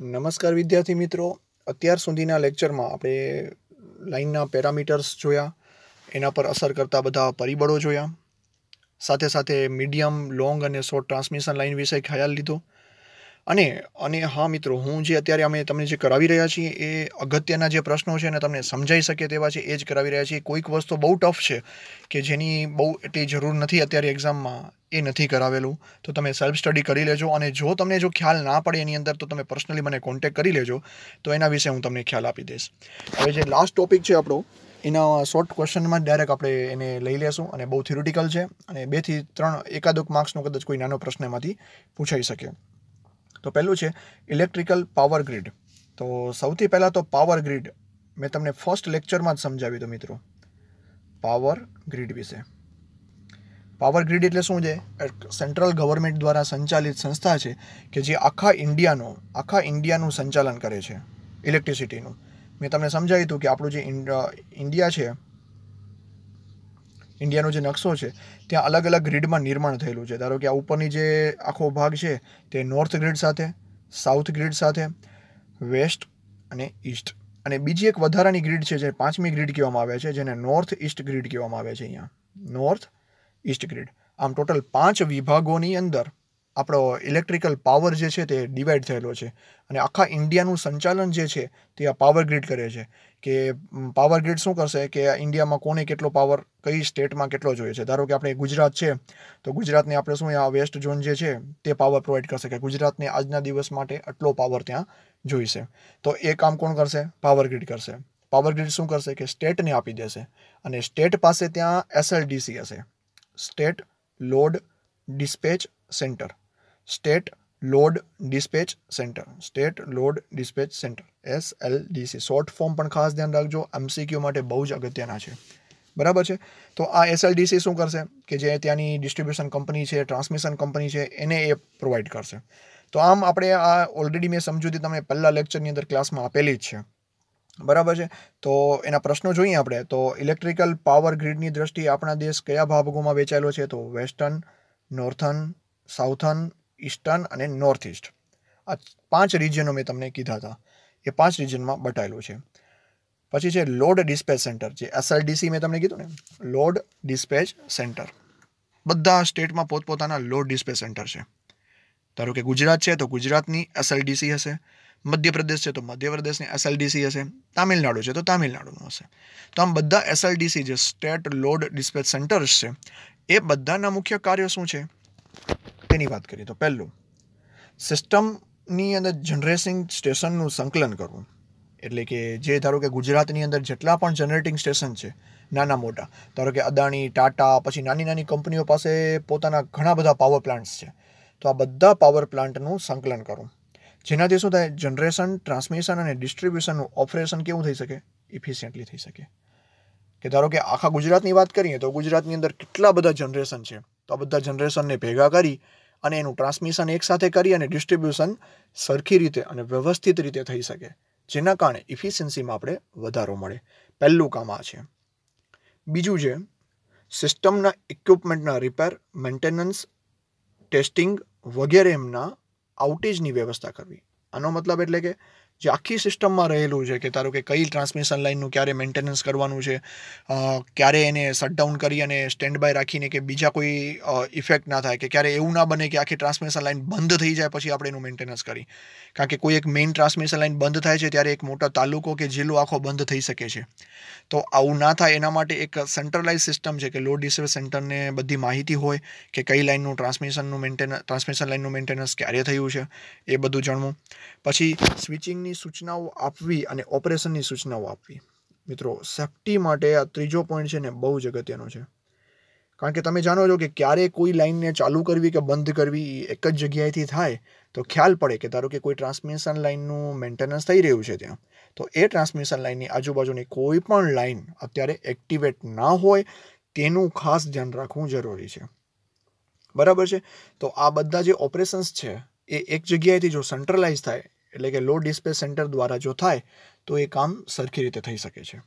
નમસ્કાર વિદ્યાર્થી મિત્રો. અત્યાર સુધીના લેક્ચરમાં આપણે લાઇનના પેરામીટર્સ જોયા, એના પર અસર કરતા બધા પરિબળો જોયા. સાથે સાથે મીડિયમ, લોંગ અને શોર્ટ ટ્રાન્સમિશન લાઇન વિશે ખ્યાલ લીધો. અને અને હા મિત્રો, હું જે અત્યારે અમે તમને જે કરાવી રહ્યા છીએ એ અગત્યના જે પ્રશ્નો છે અને તમને સમજાઈ શકે તેવા છે, એ જ કરાવી રહ્યા છીએ. કોઈક વસ્તુ બહુ ટફ છે કે જેની બહુ એટલી જરૂર નથી અત્યારે એક્ઝામમાં. એ નથી કરાવેલું, તો તમે સેલ્ફ સ્ટડી કરી લેજો અને જો તમને જો ખ્યાલ ના પડે એની અંદર, તો તમે પર્સનલી મને કોન્ટેક કરી લેજો, તો એના વિશે હું તમને ખ્યાલ આપી દઈશ. હવે જે લાસ્ટ ટોપિક છે આપણો, એના શોર્ટ ક્વેશ્ચનમાં ડાયરેક્ટ આપણે એને લઈ લેશું અને બહુ થિયોરિટિકલ છે અને બેથી ત્રણ એકાદોક માર્ક્સનો કદાચ કોઈ નાનો પ્રશ્ન એમાંથી પૂછાઈ શકે. તો પહેલું છે ઇલેક્ટ્રિકલ પાવર ગ્રીડ તો સૌથી પહેલાં તો પાવર ગ્રીડ મેં તમને ફર્સ્ટ લેક્ચરમાં જ સમજાવ્યું હતું મિત્રો. પાવર ગ્રીડ વિશે. પાવર ગ્રીડ એટલે શું છે? સેન્ટ્રલ ગવર્મેન્ટ દ્વારા સંચાલિત સંસ્થા છે કે જે આખા ઇન્ડિયાનો, આખા ઇન્ડિયાનું સંચાલન કરે છે, ઇલેક્ટ્રિસિટીનું. મેં તમને સમજાવ્યું હતું કે આપણું જે ઇન્ડિયા છે, ઇન્ડિયાનો જે નકશો છે, ત્યાં અલગ અલગ ગ્રીડમાં નિર્માણ થયેલું છે. ધારો કે આ ઉપરની જે આખો ભાગ છે, તે નોર્થ ગ્રીડ સાથે, સાઉથ ગ્રીડ સાથે, વેસ્ટ અને ઈસ્ટ. અને બીજી એક વધારાની ગ્રીડ છે, જે પાંચમી ગ્રીડ કહેવામાં આવે છે, જેને નોર્થ ઈસ્ટ ગ્રીડ કહેવામાં આવે છે અહીંયા. નોર્થ ઈસ્ટ ગ્રીડ આમ ટોટલ પાંચ વિભાગોની અંદર આપણો ઇલેક્ટ્રિકલ પાવર જે છે તે ડિવાઈડ થયેલો છે. અને આખા ઇન્ડિયાનું સંચાલન જે છે તે આ પાવર ગ્રીડ કરે છે. કે પાવર ગ્રીડ શું કરશે? કે ઇન્ડિયામાં કોને કેટલો પાવર કઈ સ્ટેટમાં કેટલો જોઈએ છે? ધારો કે આપણે ગુજરાત છે, તો ગુજરાતને આપણે શું આ વેસ્ટ ઝોન જે છે તે પાવર પ્રોવાઈડ કરશે કે ગુજરાતને આજના દિવસ માટે આટલો પાવર ત્યાં જોઈશે. તો એ કામ કોણ કરશે? પાવર ગ્રીડ કરશે. પાવર ગ્રીડ શું કરશે? કે સ્ટેટને આપી દેશે. અને સ્ટેટ પાસે ત્યાં એસએલડીસી હશે. State load dispatch centre. State load dispatch centre. State load dispatch centre. S L DC short form પણ ખાસ ધ્યાન રાખજો. એમસીક્યુ માટે બહુ જ અગત્યના છે. બરાબર છે? તો આ એસએલડીસી શું કરશે? કે જે ત્યાંની ડિસ્ટ્રીબ્યુશન કંપની છે ટ્રાન્સમિશન કંપની છે, એને એ પ્રોવાઈડ કરશે. તો આમ આપણે આ ઓલરેડી મેં સમજૂતી તમે પહેલાં લેક્ચરની અંદર ક્લાસમાં આપેલી જ છે. બરાબર છે? તો એના પ્રશ્નો જોઈએ આપણે. તો ઇલેક્ટ્રિકલ પાવર ગ્રીડની દ્રષ્ટિએ આપણા દેશ કયા ભાગોમાં વેચાયેલો છે? તો વેસ્ટર્ન નોર્થન સાઉથન ઈસ્ટર્ન અને નોર્થ ઇસ્ટ આ પાંચ રિજિયનો મેં તમને કીધા હતા. એ પાંચ રિજિયનમાં બટાયેલું છે. પછી છે લોડ ડિસ્પેચ સેન્ટર જે એસઆરડીસી મેં તમને કીધું ને? લોડ ડિસ્પેચ સેન્ટર બધા સ્ટેટમાં પોતપોતાના લોડ ડિસ્પેચ સેન્ટર છે. ધારો કે ગુજરાત છે તો ગુજરાતની એસએલડીસી હશે, મધ્યપ્રદેશ છે તો મધ્યપ્રદેશની એસએલડીસી હશે, તામિલનાડુ છે તો તામિલનાડુનું હશે. તો આમ બધા એસએલડીસી જે સ્ટેટ લોડ ડિસ્પેચ સેન્ટર્સ છે, એ બધાના મુખ્ય કાર્યો શું છે? તેની વાત કરીએ તો પહેલું, સિસ્ટમની અંદર જનરેટિંગ સ્ટેશનનું સંકલન કરવું. એટલે કે જે ધારો કે ગુજરાતની અંદર જેટલા પણ જનરેટિંગ સ્ટેશન છે, નાના મોટા, ધારો કે અદાણી, ટાટા, પછી નાની નાની કંપનીઓ પાસે પોતાના ઘણા બધા પાવર પ્લાન્ટ્સ છે. તો આ બધા પાવર પ્લાન્ટનું સંકલન કરો. જેનાથી શું થાય? જનરેશન ટ્રાન્સમિશન અને ડિસ્ટ્રીબ્યુશનનું ઓપરેશન કેવું થઈ શકે? ઇફિશિયન્ટલી થઈ શકે. કે ધારો કે આખા ગુજરાતની વાત કરીએ તો ગુજરાતની અંદર કેટલા બધા જનરેશન છે? તો આ બધા જનરેશનને ભેગા કરી અને એનું ટ્રાન્સમિશન એકસાથે કરી અને ડિસ્ટ્રીબ્યુશન સરખી રીતે અને વ્યવસ્થિત રીતે થઈ શકે. જેના કારણે ઇફિશિયન્સીમાં આપણે વધારો મળે. પહેલું કામ આ છે. બીજું છે સિસ્ટમના ઇક્વિપમેન્ટના રિપેર મેન્ટેનન્સ ટેસ્ટિંગ વગેરે એમના આઉટેજની વ્યવસ્થા કરવી. આનો મતલબ એટલે કે જે આખી સિસ્ટમમાં રહેલું છે કે ધારો કે કઈ ટ્રાન્સમિશન લાઇનનું ક્યારે મેન્ટેનન્સ કરવાનું છે ક્યારે એને શટડાઉન કરી અને સ્ટેન્ડ બાય રાખીને કે બીજા કોઈ ઇફેક્ટ ના થાય, કે ક્યારે એવું ના બને કે આખી ટ્રાન્સમિશન લાઇન બંધ થઈ જાય પછી આપણે એનું મેન્ટેનન્સ કરી. કારણ કે કોઈ એક મેઇન ટ્રાન્સમિશન લાઇન બંધ થાય છે ત્યારે એક મોટા તાલુકો કે જિલ્લો આખો બંધ થઈ શકે છે. તો આવું ના થાય એના માટે એક સેન્ટ્રલાઇઝ સિસ્ટમ છે કે લોડ ડિસ્ટ્રીબ્યુશન સેન્ટરને બધી માહિતી હોય કે કઈ લાઇનનું ટ્રાન્સમિશનનું મેન્ટેનન્સ ટ્રાન્સમિશન લાઇનનું મેન્ટેનન્સ ક્યારે થયું છે એ બધું જાણવું. પછી સ્વિચિંગની સૂચનાઓ આપવી અને ઓપરેશનની સૂચનાઓ આપવી. મિત્રો સેફ્ટી માટે આ ત્રીજો પોઈન્ટ છે ને બહુ જ અગત્યનો છે. કારણ કે તમે જાણો છો કે ક્યારે કોઈ લાઇનને ચાલુ કરવી કે બંધ કરવી એક જ જગ્યાએથી થાય, તો ખ્યાલ પડે કે ધારો કે કોઈ ટ્રાન્સમિશન લાઇનનું મેન્ટેનન્સ થઈ રહ્યું છે ત્યાં, તો એ ટ્રાન્સમિશન લાઇનની આજુબાજુની કોઈ પણ લાઇન અત્યારે એક્ટિવેટ ના હોય તેનું ખાસ ધ્યાન રાખવું જરૂરી છે. બરાબર છે? તો આ બધા જે ઓપરેશન્સ છે, એ એક જગ્યાએથી જો સેન્ટ્રલાઇઝ થાય એટલે કે લો ડિસ્પેચ સેન્ટર દ્વારા જો થાય, તો એ કામ સરખી રીતે થઈ શકે છે.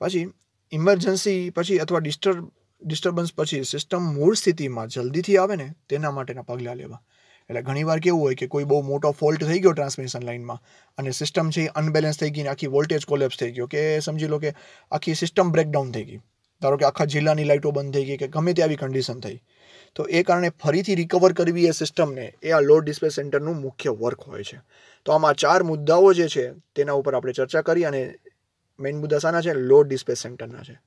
પછી ઇમરજન્સી પછી અથવા ડિસ્ટર્બ ડિસ્ટર્બન્સ પછી સિસ્ટમ મૂળ સ્થિતિમાં જલ્દીથી આવે ને, તેના માટેના પગલાં લેવા. એટલે ઘણીવાર કેવું હોય કે કોઈ બહુ મોટો ફોલ્ટ થઈ ગયો ટ્રાન્સમિશન લાઇનમાં અને સિસ્ટમ છે એ અનબેલેન્સ થઈ ગઈ ને આખી વોલ્ટેજ કોલેપ્સ થઈ ગયો કે સમજી લો કે આખી સિસ્ટમ બ્રેકડાઉન થઈ ગઈ. ધારો કે આખા જિલ્લાની લાઇટો બંધ થઈ ગઈ કે ગમે તે આવી કન્ડિશન થઈ. તો એ કારણે ફરીથી રિકવર કરવી એ સિસ્ટમને એ આ લોડ ડિસ્પ્લે સેન્ટરનું મુખ્ય વર્ક હોય છે. તો આમાં ચાર મુદ્દાઓ જે છે, તેના ઉપર આપણે ચર્ચા કરી અને મેઇન મુદ્દા શાના છે? લોડ ડિસ્પ્લે સેન્ટરના છે.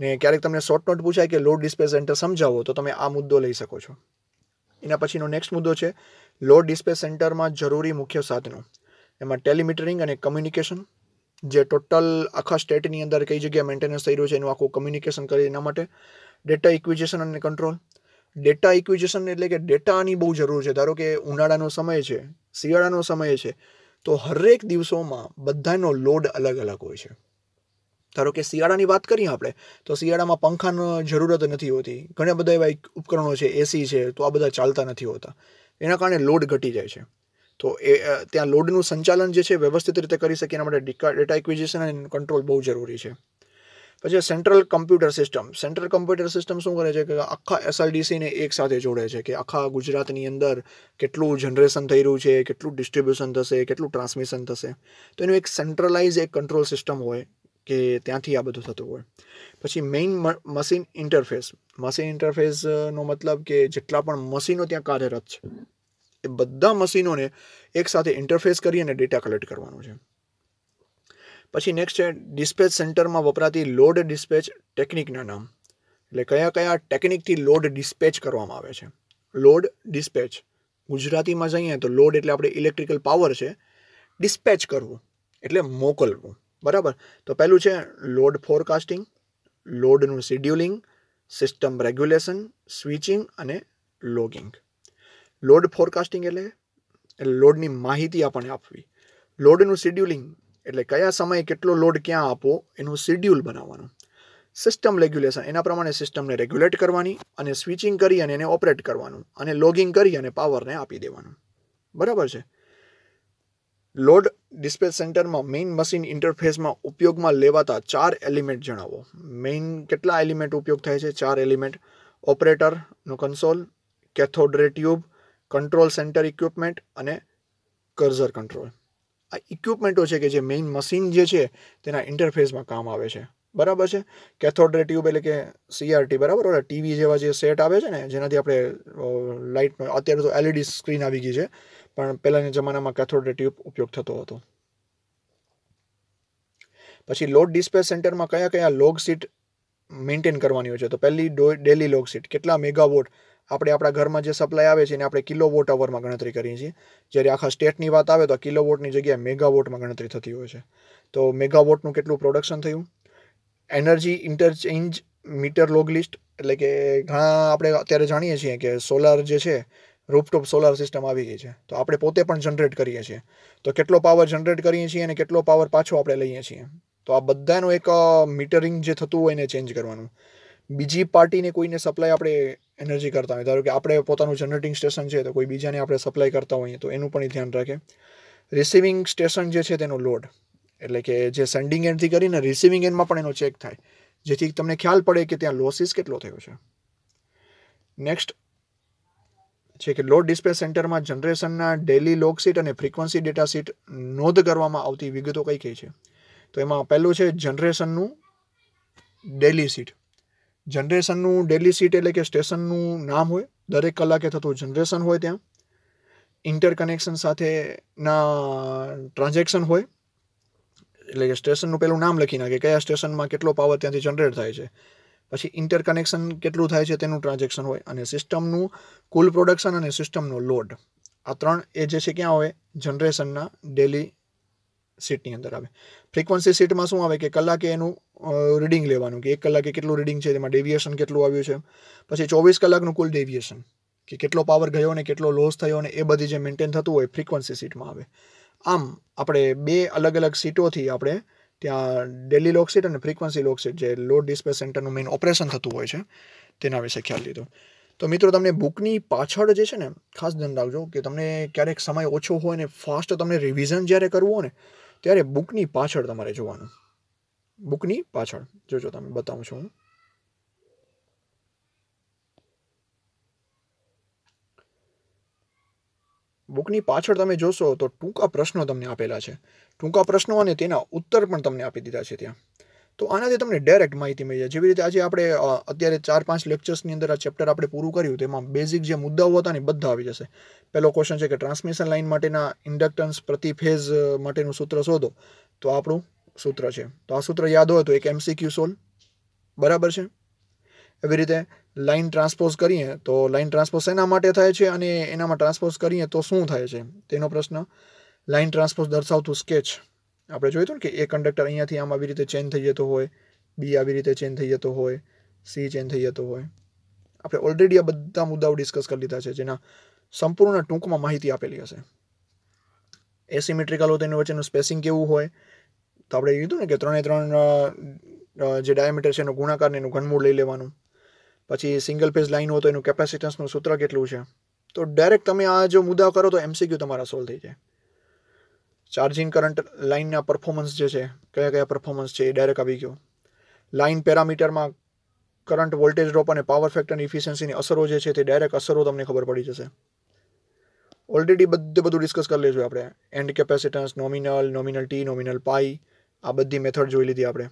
ને ક્યારેક તમને શોર્ટ નોટ પૂછાય કે લોડ ડિસ્પ્લે સેન્ટર સમજાવો, તો તમે આ મુદ્દો લઈ શકો છો. એના પછીનો નેક્સ્ટ મુદ્દો છે લોડ ડિસ્પ્લે સેન્ટરમાં જરૂરી મુખ્ય સાધનો. એમાં ટેલિમીટરિંગ અને કમ્યુનિકેશન જે ટોટલ આખા સ્ટેટની અંદર કઈ જગ્યાએ મેન્ટેનન્સ થઈ રહ્યું છે, એનું આખું કમ્યુનિકેશન કરે એના માટે. ડેટા ઇક્વિઝેશન અને કંટ્રોલ ડેટા ઇક્વિઝેશન એટલે કે ડેટાની બહુ જરૂર છે. ધારો કે ઉનાળાનો સમય છે, શિયાળાનો સમય છે, તો હરેક દિવસોમાં બધાનો લોડ અલગ અલગ હોય છે. ધારો કે શિયાળાની વાત કરીએ આપણે, તો શિયાળામાં પંખાનો જરૂરત નથી હોતી. ઘણા બધા એવા ઉપકરણો છે એસી છે, તો આ બધા ચાલતા નથી હોતા. એના કારણે લોડ ઘટી જાય છે. તો એ ત્યાં લોડનું સંચાલન જે છે, વ્યવસ્થિત રીતે કરી શકીએ એના માટે ડેટા ઇક્વિઝેશન એન્ડ કંટ્રોલ બહુ જરૂરી છે. પછી central computer system central computer system શું કરે છે કે આખા એસઆરડીસીને એક સાથે જોડે છે કે આખા ગુજરાતની અંદર કેટલું જનરેશન થઈ રહ્યું છે, કેટલું ડિસ્ટ્રીબ્યુશન થશે, કેટલું ટ્રાન્સમિશન થશે. તો એનું એક સેન્ટ્રલાઇઝ એક કંટ્રોલ સિસ્ટમ હોય કે ત્યાંથી આ બધું થતું હોય. પછી મેઇન મશીન ઇન્ટરફેસ મશીન ઇન્ટરફેસનો મતલબ કે જેટલા પણ મશીનો ત્યાં કાર્યરત છે, એ બધા મશીનોને એકસાથે ઇન્ટરફેસ કરી અને ડેટા કલેક્ટ કરવાનું છે. પછી નેક્સ્ટ છે ડિસ્પેચ સેન્ટરમાં વપરાતી લોડ ડિસ્પેચ ટેકનિકના નામ. એટલે કયા કયા ટેકનિકથી લોડ ડિસ્પેચ કરવામાં આવે છે? લોડ ડિસ્પેચ ગુજરાતીમાં જઈએ તો લોડ એટલે આપણે ઇલેક્ટ્રિકલ પાવર છે ડિસ્પેચ કરવું, એટલે મોકલવું. બરાબર? તો પહેલું છે લોડ ફોરકાસ્ટિંગ લોડનું શિડ્યુલિંગ સિસ્ટમ રેગ્યુલેશન સ્વિચિંગ અને લોગિંગ લોડ ફોરકાસ્ટિંગ એટલે લોડની માહિતી આપણને આપવી. લોડનું શિડ્યુલિંગ એટલે કયા સમયે કેટલો લોડ ક્યાં આપવો, એનું શિડ્યુલ બનાવવાનું. સિસ્ટમ રેગ્યુલેશન એના પ્રમાણે સિસ્ટમને રેગ્યુલેટ કરવાની અને સ્વિચિંગ કરી અને એને ઓપરેટ કરવાનું અને લોગિંગ કરી અને પાવરને આપી દેવાનું. બરાબર છે? લોડ ડિસ્પેચ સેન્ટરમાં મેઇન મશીન ઇન્ટરફેસમાં ઉપયોગમાં લેવાતા ચાર એલિમેન્ટ જણાવો. મેઇન કેટલા એલિમેન્ટ ઉપયોગ થાય છે? ચાર element ઓપરેટરનો console cathode tube control centre equipment અને કર્ઝર કંટ્રોલ આ ઇક્વિપમેન્ટો છે કે જે મેઇન મશીન જે છે, તેના ઇન્ટરફેસમાં કામ આવે છે. બરાબર છે? કેથોડ રે ટ્યુબ એટલે કે સીઆરટી બરાબર? ઓલા ટીવી જેવા જે સેટ આવે છે ને, જેનાથી આપણે લાઇટ અત્યારે તો એલઈડી સ્ક્રીન આવી ગઈ છે, પણ પહેલાંના જમાનામાં કેથોડ ટ્યુબ ઉપયોગ થતો હતો. પછી લોડ ડિસ્પેચ સેન્ટરમાં કયા કયા લોગ સીટ મેન્ટેન કરવાની હોય છે? તો પહેલી ડેલી લોગ સીટ કેટલા મેગાવોટ આપણે આપણા ઘરમાં જે સપ્લાય આવે છે એને આપણે કિલો વોટ અવરમાં ગણતરી કરીએ છીએ. જ્યારે આખા સ્ટેટની વાત આવે તો કિલો વોટની જગ્યાએ મેગાવોટમાં ગણતરી થતી હોય છે. તો મેગાવોટનું કેટલું પ્રોડક્શન થયું? Energy interchange meter log list એટલે કે ઘણા આપણે અત્યારે જાણીએ છીએ કે સોલાર જે છે રૂપટોપ સોલાર સિસ્ટમ આવી ગઈ છે. તો આપણે પોતે પણ જનરેટ કરીએ છીએ. તો કેટલો પાવર જનરેટ કરીએ છીએ અને કેટલો પાવર પાછો આપણે લઈએ છીએ? તો આ બધાનું એક મીટરિંગ જે થતું હોય એને ચેન્જ કરવાનું. બીજી પાર્ટીને કોઈને સપ્લાય આપણે એનર્જી કરતા હોય. ધારો કે આપણે પોતાનું જનરેટિંગ સ્ટેશન છે તો કોઈ બીજાને આપણે સપ્લાય કરતા હોઈએ તો એનું પણ ધ્યાન રાખે. રિસીવિંગ સ્ટેશન જે છે તેનો લોડ એટલે કે જે સેન્ડિંગ એન્ડથી કરીને રિસીવિંગ એન્ડમાં પણ એનો ચેક થાય. જેથી તમને ખ્યાલ પડે કે ત્યાં લોસીસ કેટલો થયો છે. નેક્સ્ટ છે કે લોડ ડિસ્પ્લે સેન્ટરમાં જનરેશનના ડેલી લોગ સીટ અને ફ્રીક્વન્સી ડેટા સીટ નોંધ કરવામાં આવતી વિગતો કઈ કઈ છે? તો એમાં પહેલું છે જનરેશનનું ડેલી સીટ જનરેશનનું ડેલી સીટ એટલે કે સ્ટેશનનું નામ હોય, દરેક કલાકે થતું જનરેશન હોય ત્યાં. ઇન્ટરકનેક્શન સાથેના ટ્રાન્ઝેક્શન હોય, એટલે કે સ્ટેશનનું પેલું નામ લખી નાખે, કયા સ્ટેશનમાં કેટલો પાવર ત્યાંથી જનરેટ થાય છે. પછી ઇન્ટરકનેક્શન કેટલું થાય છે તેનું ટ્રાન્ઝેક્શન હોય, અને સિસ્ટમનું કુલ પ્રોડક્શન અને સિસ્ટમનો લોડ આ ત્રણ એ જે છે ક્યાં હોય? જનરેશનના ડેલી સીટની અંદર આવે. ફ્રીક્વન્સી સીટમાં શું આવે કે કલાકે એનું રીડિંગ લેવાનું કે એક કલાકે કેટલું રીડિંગ છે, તેમાં ડેવિએશન કેટલું આવ્યું છે. પછી ચોવીસ કલાકનું કુલ ડેવિએશન કે કેટલો પાવર ગયો ને કેટલો લોસ થયો ને એ બધી જે મેન્ટેન થતું હોય ફ્રિકવન્સી સીટમાં આવે. આમ આપણે બે અલગ અલગ સીટોથી આપણે ત્યાં ડેલી લોક સીટ અને ફ્રીક્વન્સી લોક સીટ જે લોડ ડિસ્પેચ સેન્ટરનું મેઇન ઓપરેશન થતું હોય છે, તેના વિશે ખ્યાલ લીધો. તો મિત્રો તમને બુકની પાછળ જે છે ને, ખાસ ધ્યાન રાખજો કે તમને ક્યારેક સમય ઓછો હોય ને ફાસ્ટ તમને રિવિઝન જ્યારે કરવું હોય ને ત્યારે બુકની પાછળ તમારે જોવાનું. બુકની પાછળ. જોજો તમે, બતાવું છું હું. બુકની પાછળ તમે જોશો તો ટૂંકા પ્રશ્નો તમને આપેલા છે. ટૂંકા પ્રશ્નો અને તેના ઉત્તર પણ તમને આપી દીધા છે ત્યાં. તો આનાથી તમને ડાયરેક્ટ માહિતી મળી જાય. જેવી રીતે આજે આપણે અત્યારે ચાર પાંચ લેક્ચર્સની અંદર આ ચેપ્ટર આપણે પૂરું કર્યું તેમાં બેઝિક જે મુદ્દાઓ હતા ને બધા આવી જશે. પહેલો ક્વેશ્ચન છે કે ટ્રાન્સમિશન લાઇન માટેના ઇન્ડક્ટન્સ પ્રતિ ફેઝ માટેનું સૂત્ર શોધો. તો આપણું સૂત્ર છે. તો આ સૂત્ર યાદ હોય તો એક એમસીક્યુ સોલ્વ બરાબર છે? એવી રીતે લાઇન ટ્રાન્સપોઝ કરીએ, તો લાઇન ટ્રાન્સપોઝ એના માટે થાય છે અને એનામાં ટ્રાન્સપોઝ કરીએ તો શું થાય છે? તેનો પ્રશ્ન. લાઇન ટ્રાન્સપોઝ દર્શાવતું સ્કેચ આપણે જોયું હતું ને કે એ કંડક્ટર અહીંયાથી આમ આવી રીતે ચેન્જ થઈ જતો હોય બી આવી રીતે ચેન્જ થઈ જતો હોય સી ચેન્જ થઈ જતો હોય. આપણે ઓલરેડી આ બધા મુદ્દાઓ ડિસ્કસ કરી લીધા છે, જેના સંપૂર્ણ ટૂંકમાં માહિતી આપેલી હશે. એસિમેટ્રિકલ હોય તેની વચ્ચેનું સ્પેસિંગ કેવું હોય, તો આપણે કીધું ને કે ત્રણે ત્રણ જે ડાયામીટર છે એનું ગુણાકાર એનું ઘનમૂળ લઈ લેવાનું. પછી સિંગલ ફેઝ લાઇન હોય તો એનું કેપેસિટન્સનું સૂત્ર કેટલું છે? તો ડાયરેક્ટ તમે આ જો મુદ્દા કરો તો એમસીક્યુ તમારા સોલ્વ થઈ જાય. ચાર્જિંગ કરંટ લાઇનના પરફોર્મન્સ જે છે, કયા કયા પરફોર્મન્સ છે એ ડાયરેક્ટ આવી ગયો. લાઇન પેરામીટરમાં કરંટ વોલ્ટેજ ડ્રોપ અને પાવર ફેક્ટરની ઇફિશિયન્સીની અસરો જે છે તે ડાયરેક્ટ અસરો તમને ખબર પડી જશે. ઓલરેડી બધું બધું ડિસ્કસ કરી લઈશું આપણે. And capacitance nominal nominal T nominal pi આ બધી મેથડ જોઈ લીધી આપણે.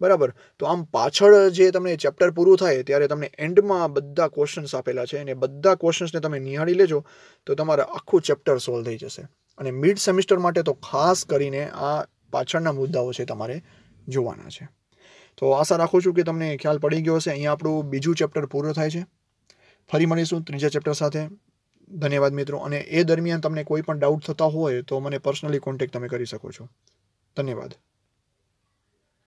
બરાબર? તો આમ પાછળ જે તમને ચેપ્ટર પૂરું થાય ત્યારે તમને એન્ડમાં બધા ક્વેશ્ચન્સ આપેલા છે અને બધા ક્વેશ્ચન્સને તમે નિહાળી લેજો તો તમારે આખું ચેપ્ટર સોલ્વ થઈ જશે. અને મિડ સેમિસ્ટર માટે તો ખાસ કરીને આ પાછળના મુદ્દાઓ છે તમારે જોવાના છે. તો આશા રાખું છું કે તમને ખ્યાલ પડી ગયો હશે. અહીંયા આપણું બીજું ચેપ્ટર પૂરું થાય છે. ફરી મળીશું ત્રીજા ચેપ્ટર સાથે. ધન્યવાદ મિત્રો. અને એ દરમિયાન તમને કોઈ પણ ડાઉટ થતા હોય તો મને પર્સનલી કોન્ટેક્ટ તમે કરી શકો છો. ધન્યવાદ.